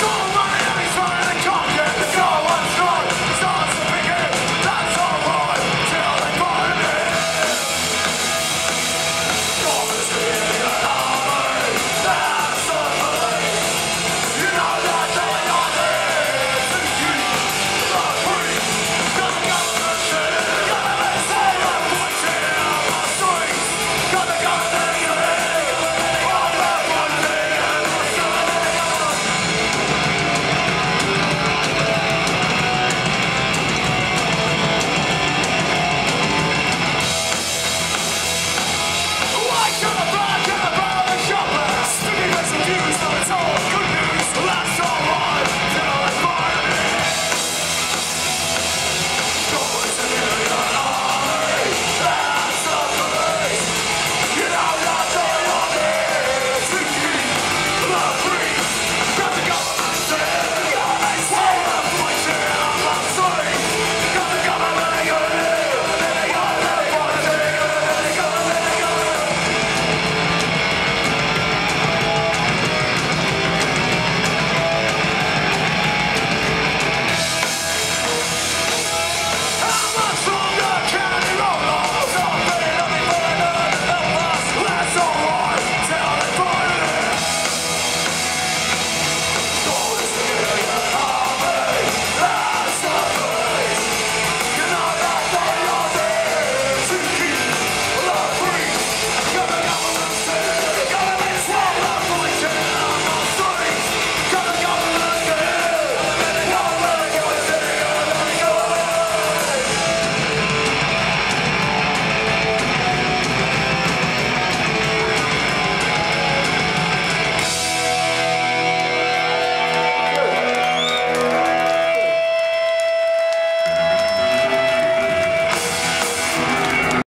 Let's go!